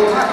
ทุกท่าน